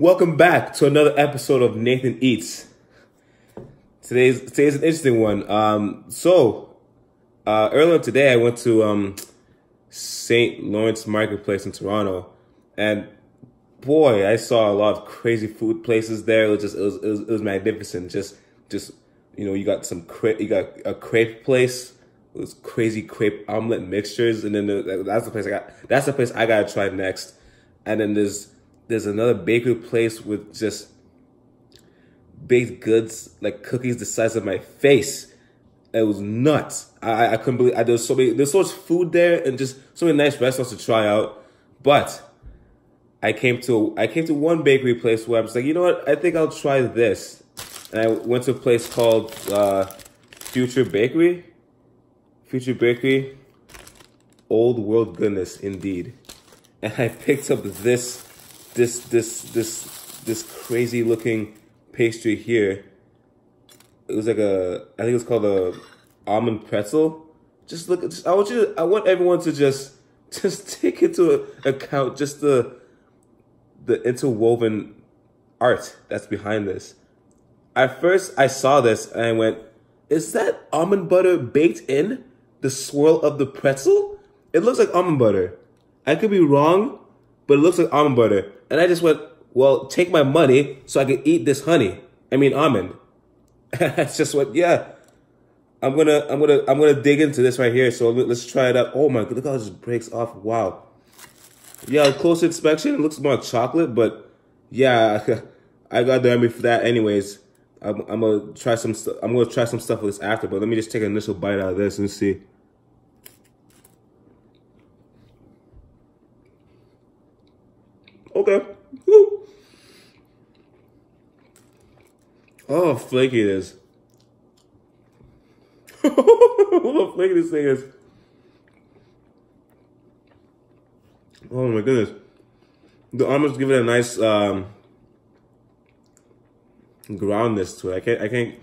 Welcome back to another episode of Nathan Eats. Today's today's an interesting one. Um, so uh, earlier today, I went to um, St. Lawrence Marketplace in Toronto, and boy, I saw a lot of crazy food places there. It was just it was, it was, it was magnificent. Just just you know, you got some crepe, you got a crepe place. It was crazy crepe omelet mixtures, and then the, that's the place I got. That's the place I gotta try next. And then there's there's another bakery place with just baked goods like cookies the size of my face. It was nuts. I I couldn't believe I, there was so many there's so much food there and just so many nice restaurants to try out. But I came to I came to one bakery place where I was like, you know what? I think I'll try this. And I went to a place called uh, Future Bakery. Future Bakery. Old world goodness indeed. And I picked up this this this this this crazy looking pastry here. It was like a I think it was called a almond pretzel. Just look just, I want you to, I want everyone to just just take into account just the the interwoven art that's behind this. At first, I saw this and I went, "Is that almond butter baked in the swirl of the pretzel? It looks like almond butter. I could be wrong, but it looks like almond butter." And I just went, "Well, take my money so I can eat this honey. I mean almond." That's just what, yeah. I'm gonna, I'm gonna, I'm gonna dig into this right here. So let's try it out. Oh my god, look how it just breaks off. Wow. Yeah, close inspection, it looks more chocolate, but yeah, I got the army for that anyways. I'm, I'm gonna try some. I'm gonna try some stuff with this after, but let me just take an initial bite out of this and see. Okay. Woo. Oh, flaky it is. Flaky this thing is. Oh my goodness. The almonds give it a nice um, groundness to it. I can't I can't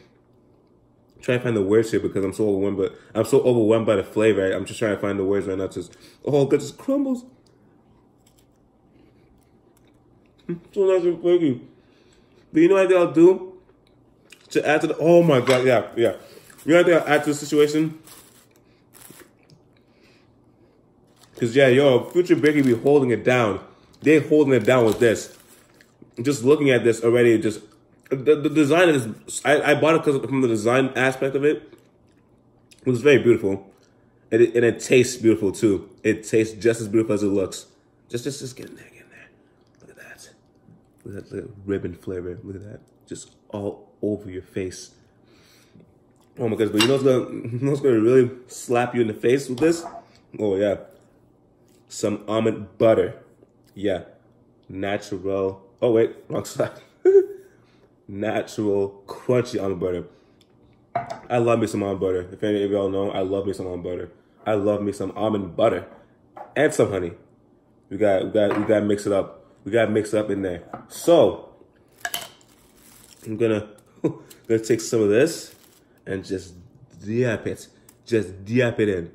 try to find the words here because I'm so overwhelmed but I'm so overwhelmed by the flavor. I'm just trying to find the words right now. Just oh god, just crumbles. So nice and flaky. But you know what I'll do? To add to the oh my god, yeah, yeah. You know what I'll add to the situation? Cause yeah, yo, Future Bakery be holding it down. They holding it down with this. Just looking at this already, just the, the design is. I, I bought it because from the design aspect of it. It was very beautiful, and it, and it tastes beautiful too. It tastes just as beautiful as it looks. Just just just get in there, get in there. Look at that. Look at that little ribbon flavor. Look at that. Just all over your face. Oh my goodness! But you know what's gonna, you know what's gonna really slap you in the face with this? Oh yeah some almond butter. Yeah, natural. Oh wait, wrong side. natural crunchy almond butter. I love me some almond butter. If any of y'all know, I love me some almond butter. I love me some almond butter and some honey. We got, we got, we got to mix it up. We got mixed up in there. So I'm gonna, gonna take some of this and just dip it, just dip it in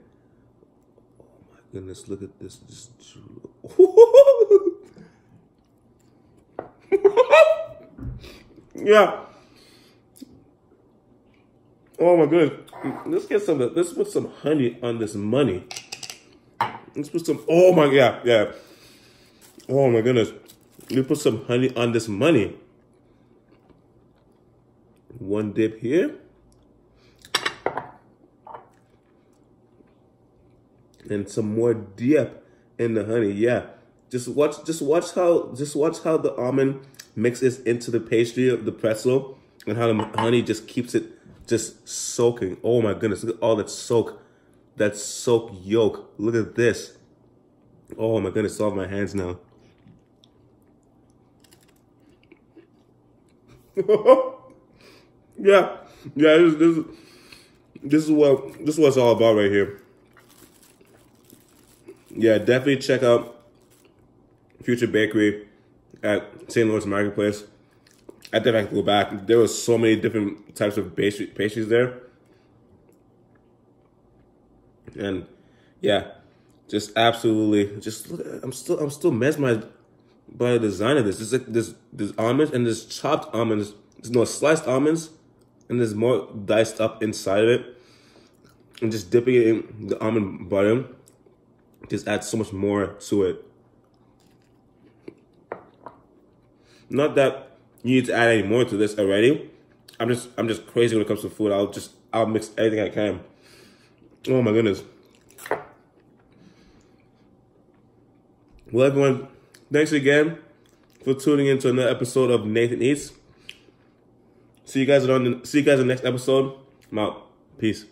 Oh my goodness, look at this. this yeah. Oh my goodness. Let's get some let's put some honey on this money. Let's put some oh my god, yeah. Oh my goodness. Let's put some honey on this money. One dip here. and some more dip in the honey. Yeah. Just watch just watch how just watch how the almond mixes into the pastry of the pretzel and how the honey just keeps it just soaking. Oh my goodness, look at all that soak. That soak yolk. Look at this. Oh my goodness, it's all my hands now. yeah. Yeah, this, this, this is what this is what it's all about right here yeah, definitely check out Future Bakery at St. Lawrence Marketplace. I definitely to go back. There was so many different types of pastries there. And yeah, just absolutely, just. I'm still, I'm still mesmerized by the design of this. There's like this there's almonds and this chopped almonds. There's no sliced almonds, and there's more diced up inside of it. And just dipping it in the almond butter just adds so much more to it. Not that you need to add any more to this already. I'm just I'm just crazy when it comes to food. I'll just I'll mix everything I can. Oh my goodness. Well, everyone, thanks again for tuning in to another episode of Nathan Eats. See you guys on the, see you guys in the next episode. I'm out. Peace.